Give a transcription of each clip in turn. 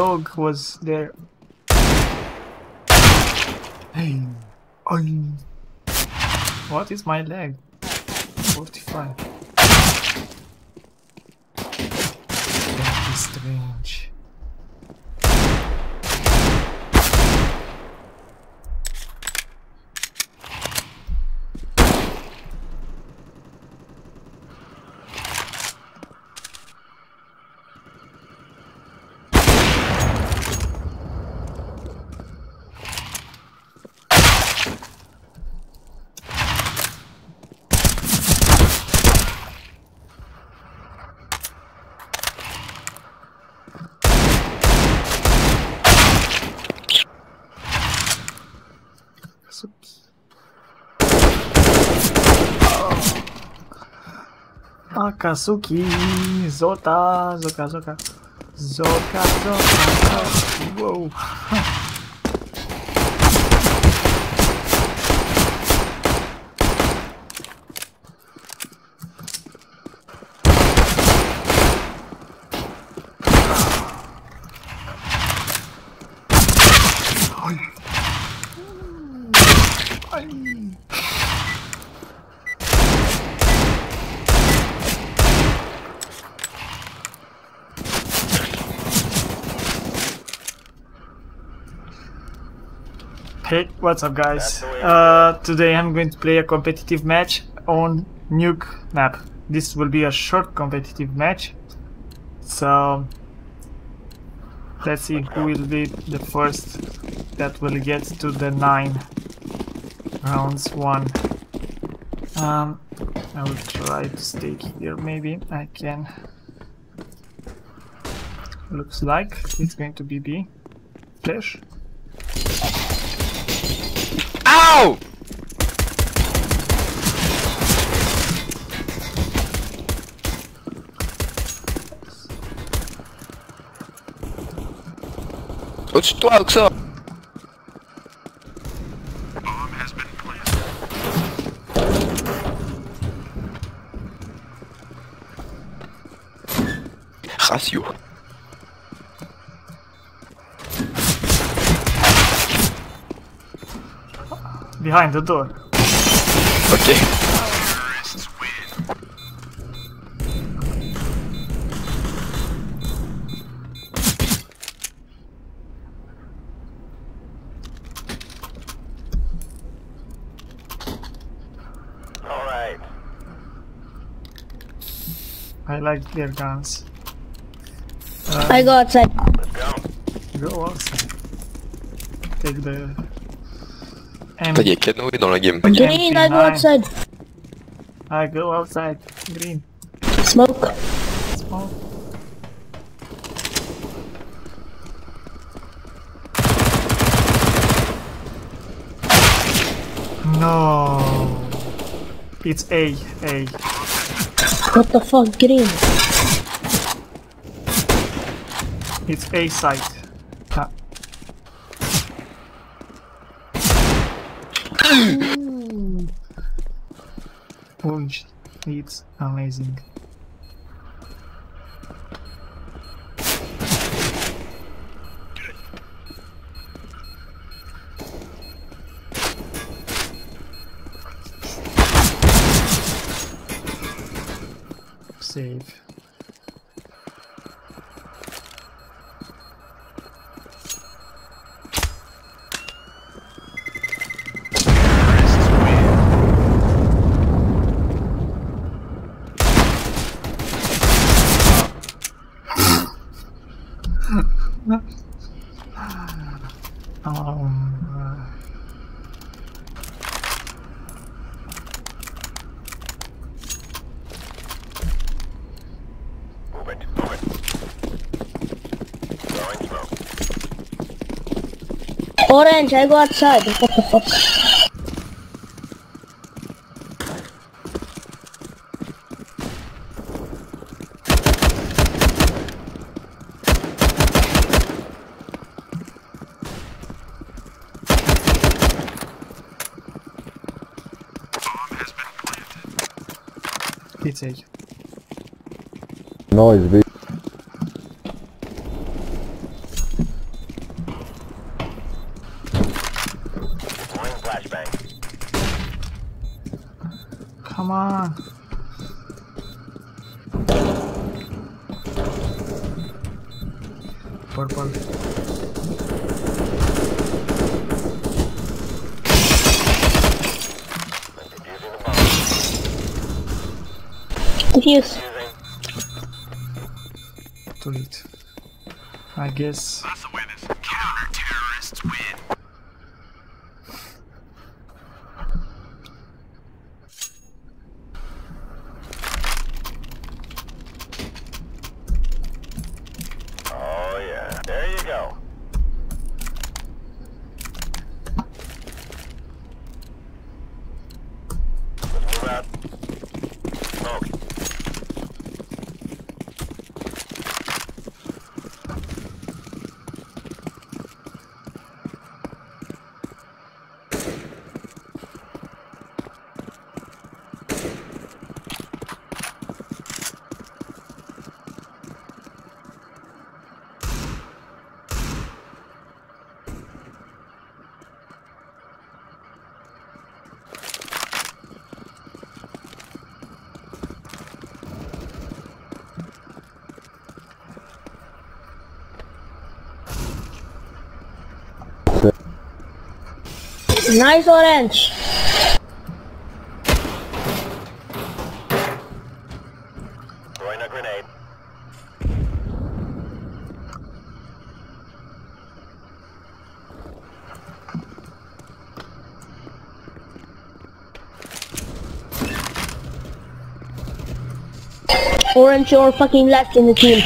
dog was there. Hey. Oh, what is my leg? 45. That is strange. Akatsuki, Zota, Zoka, Zoka, Zoka, Zoka, Whoa. Ay. Hey, what's up guys? Uh, today I'm going to play a competitive match on Nuke map. This will be a short competitive match. So let's see who will be the first that will get to the 9 rounds 1. Um, I will try to stay here maybe I can. Looks like it's going to be B. Flash. O Outro lado que você Behind the door. Ok. Alright. I like clear guns. I go outside. Let's go. Go outside. Take the. M Putain, il y a canoë dans la game. Green, I go outside. I go outside. Green. Smoke. Smoke. No. It's A. A. What the fuck, green? It's A site. Ah. Punch. It's amazing. Save. Um, uh, Move it. Move it. Throwing smoke. Orange, I go outside. What the fuck? it's A. No, it's big. I guess. That's the way this counter-terrorists win. Oh yeah. There you go. Let's move out. Smoke. Nice orange. Throwing a grenade. Orange, you're fucking left in the team.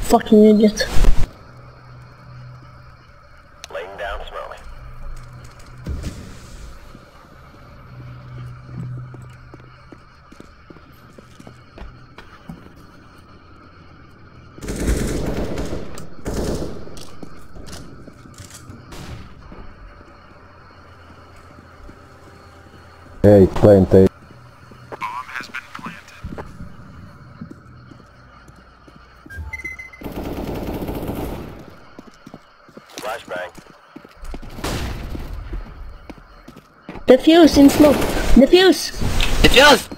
Fucking idiot. Planted. plant 8. The fuse in smoke. The fuse. The fuse.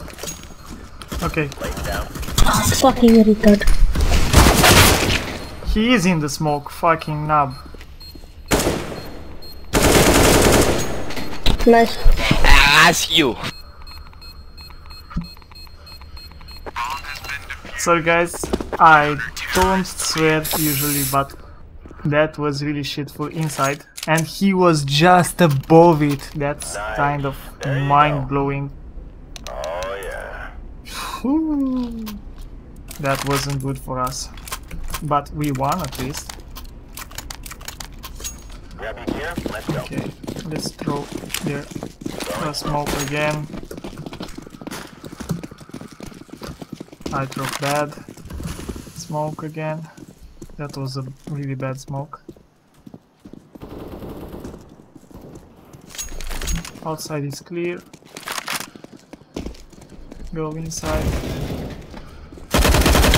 Okay. Oh, fucking retard. He is in the smoke. Fucking nub. Nice. Ass you Bomb has been defused. Sorry guys, I don't swear usually, but that was really shitful inside. And he was just above it. That's Nice. kind of There you go. mind blowing. Oh yeah. That wasn't good for us. But we won at least. Grab your gear. Let's go. Okay, let's throw the uh, smoke again. I throw bad smoke again. That was a really bad smoke. Outside is clear. Go inside.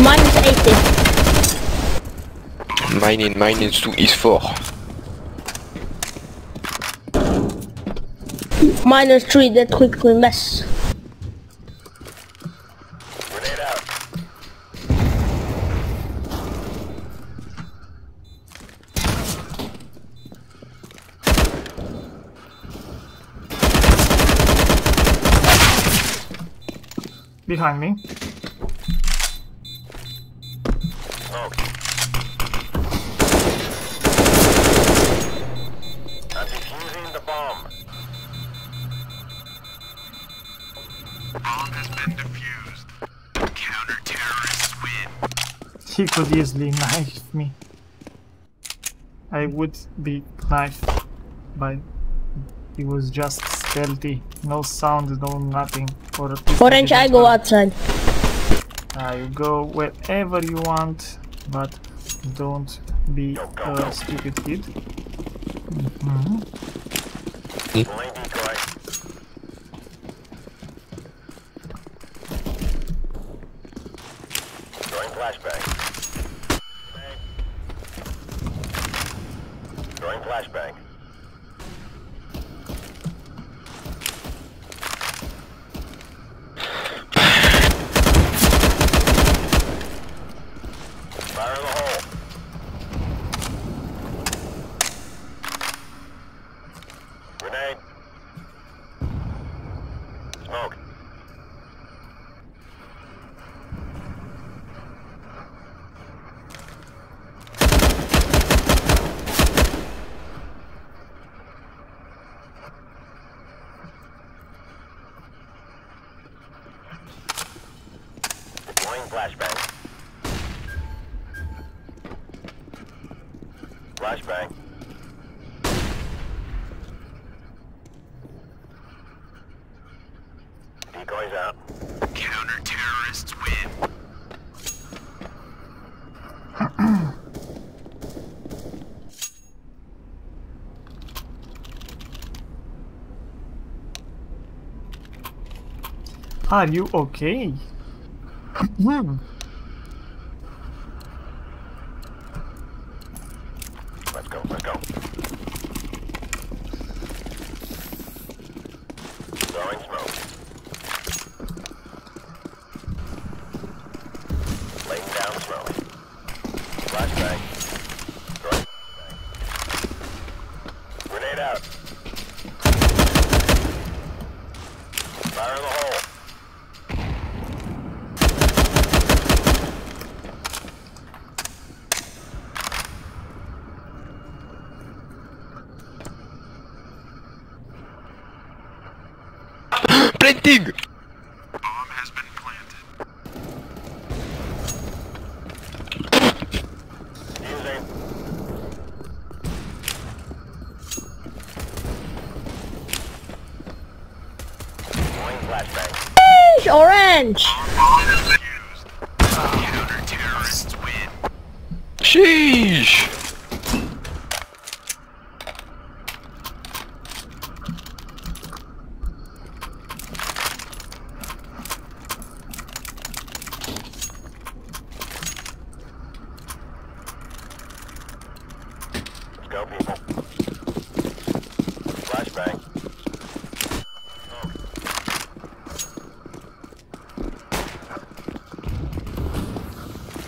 Minus 80. Mine in mine in two is four. Minus 3, that quickly mess. Behind me. He could easily knife me. I would be knifed by. He was just stealthy. No sound, no nothing. Or at least Orange, I go outside. Uh, you go wherever you want, but don't be a stupid kid. Mhm. Laying Flashbang. Flashbang. Decoys out. Counter-terrorists win. Are you okay? Hmm. Let's go, let's go. Throwing smoke. Laying down smoke. Flashbang. Throwing. Grenade out. Fire in the hole. Planting! Bomb has been planted. Using. Deploying flashbang. Orange, orange. Bomb defused. Counter-terrorists win. Sheesh! Let's go, people. Flashbang.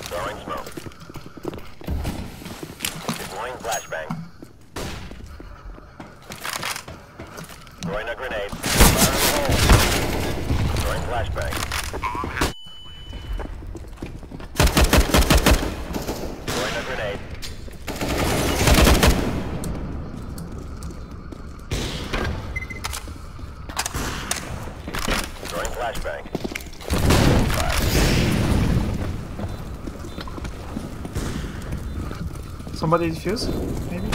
Throwing smoke. Deploying flashbang. Throwing a grenade. Fire in the hole. Throwing flashbang. Throwing a grenade. Throwing flashbang. Somebody defuse? Maybe?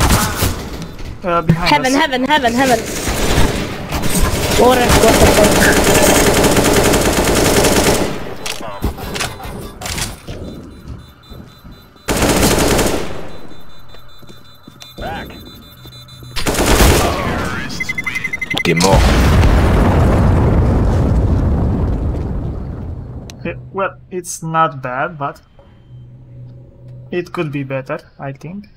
Uh, behind Heaven, us. heaven, heaven, heaven. Orange, what the fuck? Back. Terrorists win. T'es mort. Yeah, well, it's not bad, but it could be better, I think.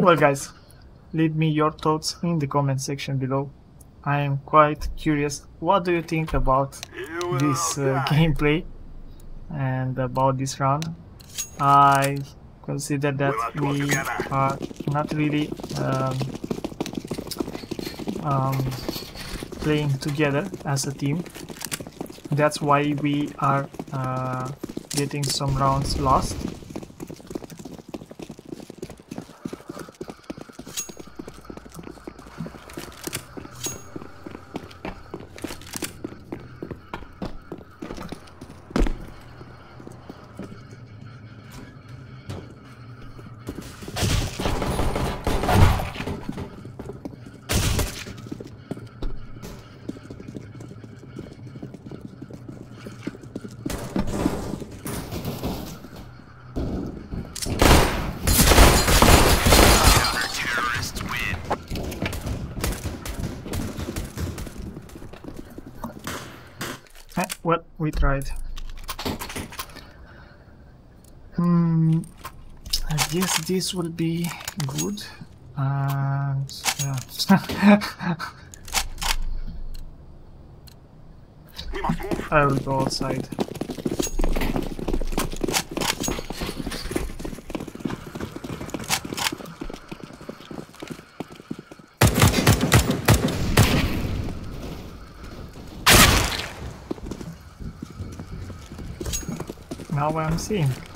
Well, guys, leave me your thoughts in the comment section below. I am quite curious. What do you think about this uh, gameplay and about this round? I consider that we are not really um, um, playing together as a team. That's why we are uh, getting some rounds lost. Well, we tried. Hmm, I guess this will be good. And yeah. I will go outside. Now I'm seeing.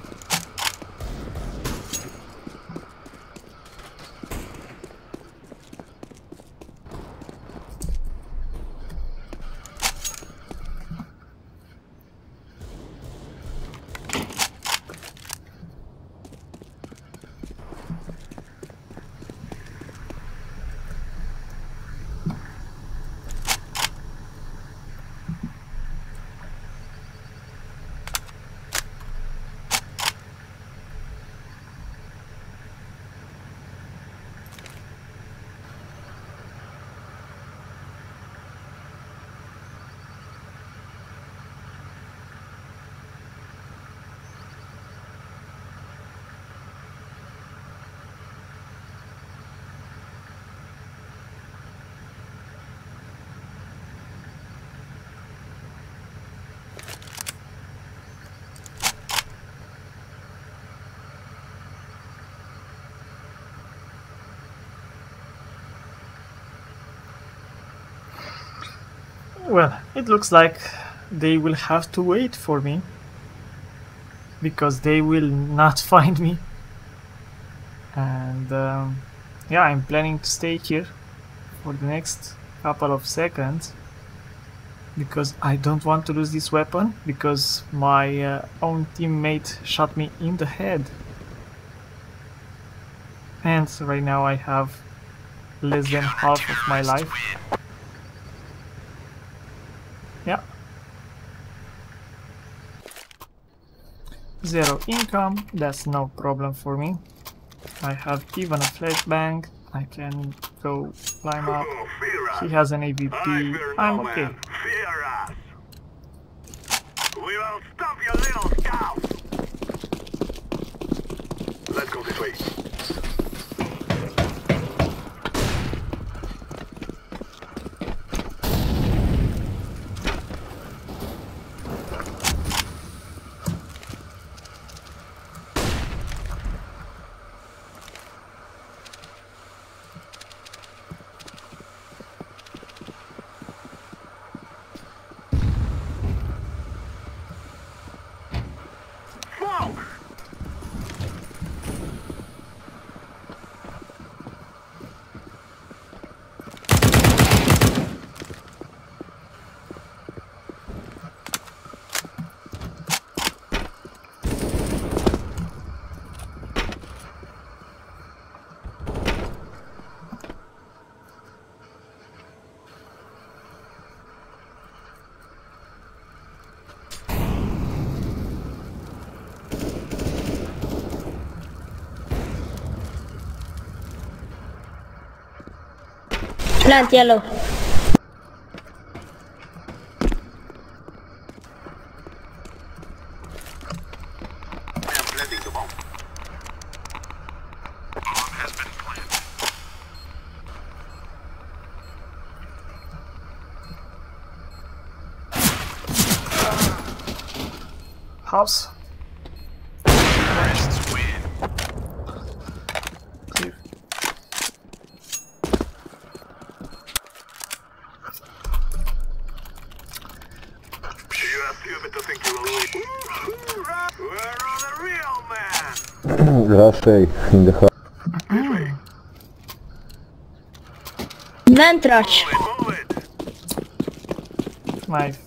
Well, it looks like they will have to wait for me because they will not find me. And um, yeah, I'm planning to stay here for the next couple of seconds because I don't want to lose this weapon because my uh, own teammate shot me in the head. And right now I have less than half of my life. Yeah. Zero income, that's no problem for me. I have even a flashbang, I can go climb up. He has an AVP, I'm okay. We will stop your little scout. Let's go this way. Plant yellow. A in the house. Knife.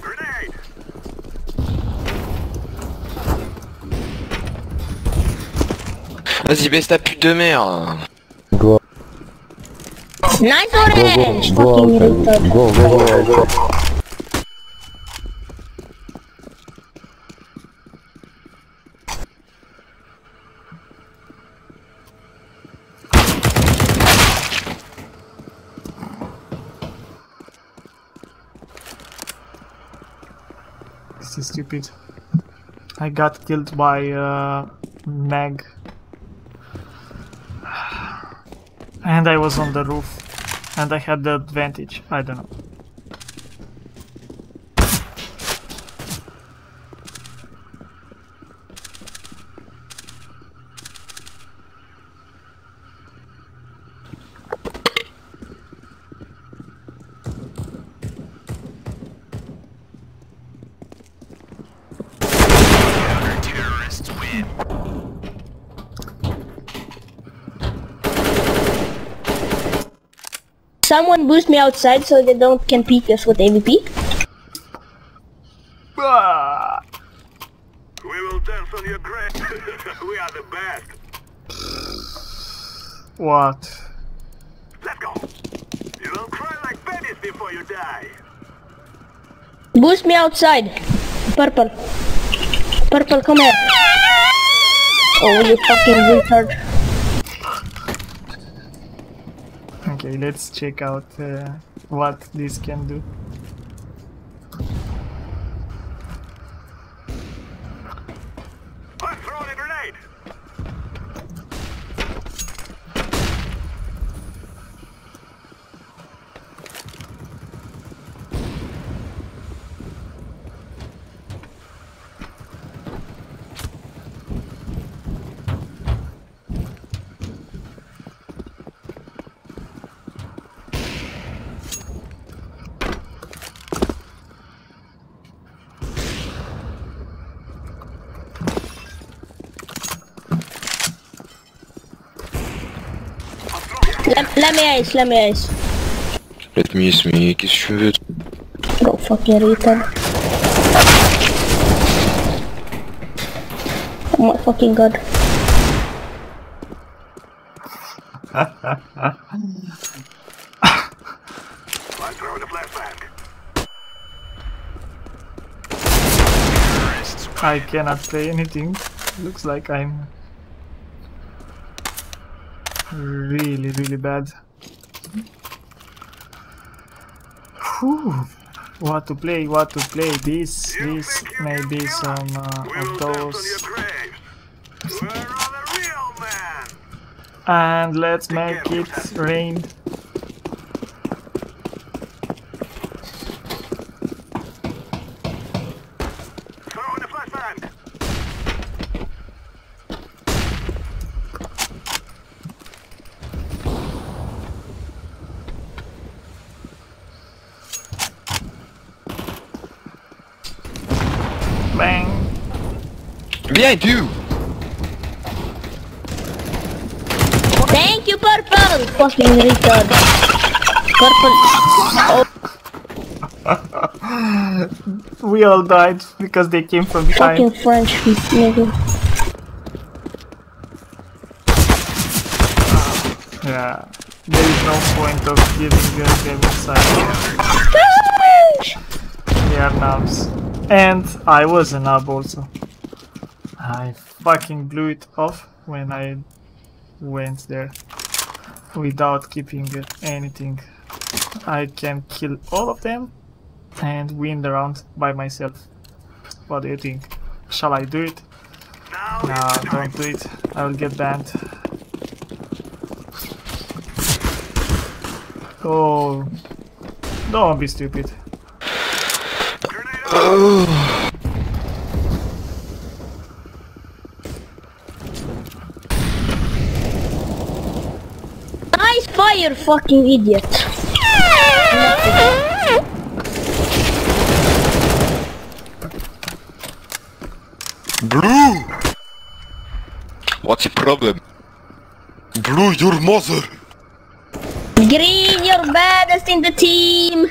Grenade. Vas-y, baisse ta pute de merde. Go, Nice go, orange! go, go Fucking outside. retard. Go, go, go outside. This is stupid. I got killed by uh, Meg. And I was on the roof. And I had the advantage. I don't know. Terrorists win. Someone boost me outside so they don't can peek us with AVP. Ah! We will dance on your grave. we are the best. What? Let's go. You will cry like babies before you die. Boost me outside. Purple. Purple, come here. Oh, you fucking retard. Okay, let's check out uh, what this can do. Me miss me, qu'est-ce que tu veux Go fucking retard. Oh my fucking god. I'm throwing a. I cannot play anything. Looks like I'm really, really bad. Whew. What to play? What to play? This, this, maybe some uh, We'll of dance on your those. graves. Where are the real men? And let's make it rain. Throwing a flashbang. Bang! Behind you! Thank you, purple! Fucking retard. Purple. We all died because they came from behind. Fucking. French nigga. Yeah. There is no point of giving them inside. They are nubs. And I was a nub also. I fucking blew it off when I went there without keeping anything. I can kill all of them and win the round by myself. What do you think? Shall I do it? Now No, is the time. don't do it. I will get banned. Oh, don't be stupid. Grenade out. Nice fire, fucking idiot. Blue! What's your problem? Blue, your mother! Green, you're baddest in the team. you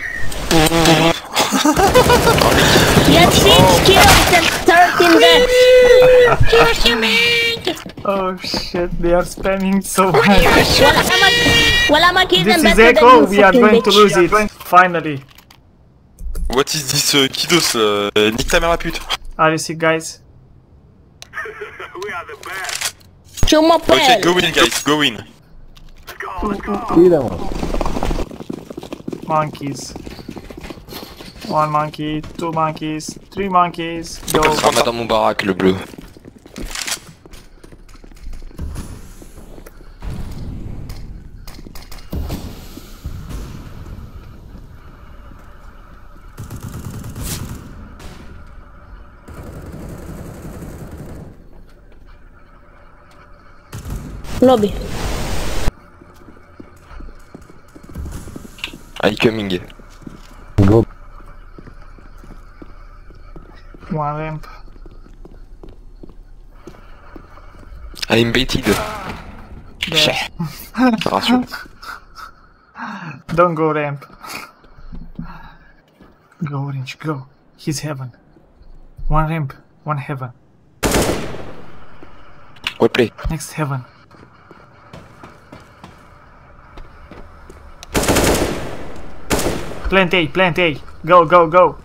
had 6 kills and 13 deaths. Oh shit, they are spamming so much. Well, I'm a, kid This is Echo, we are going to lose it. Finally. What is this uh, Kidos là Nique ta mère la pute? Are you see guys? we are the best. Ok, go win guys, go win Let's go, let's. Monkeys. One monkey, two monkeys, three monkeys. Go. On va dans mon baraque le bleu. Lobby. I coming. Go. One ramp. I'm baited. There. Ratio. Don't go ramp. Go orange, go. He's heaven. One ramp, one heaven. Ouais, play. Next heaven. Plant A, plant A. Go, go, go.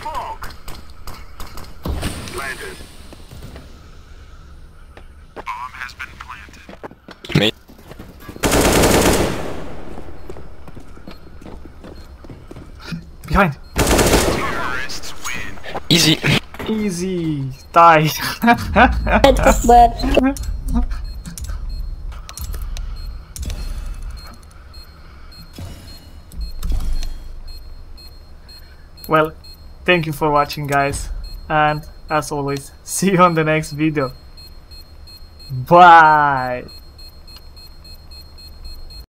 Smoke. Landed. Bomb has been planted. Mais Behind. easy. Easy. Die. Bad, bad. well, thank you for watching guys. And as always, see you on the next video. Bye.